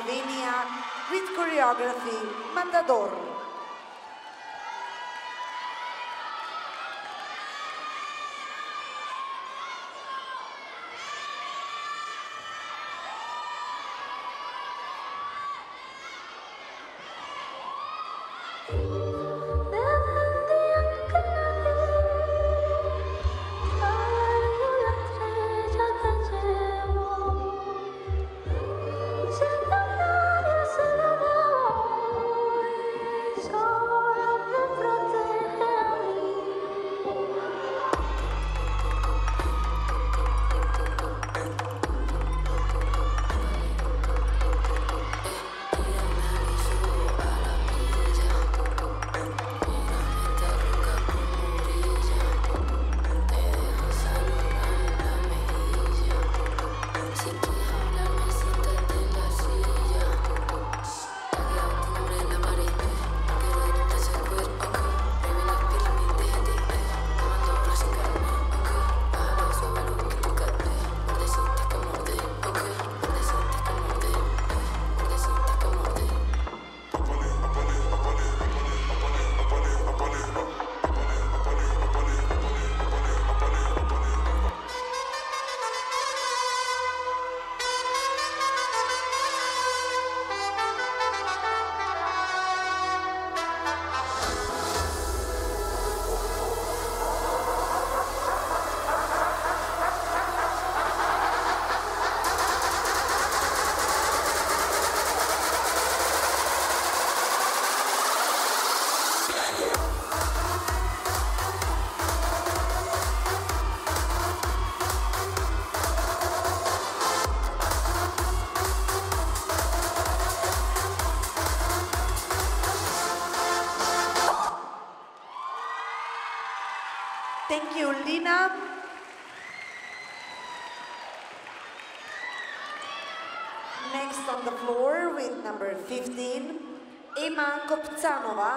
Slovenia with choreography Matador. Thank you, Lina. Next on the floor with number 15, Ema Kopcanova.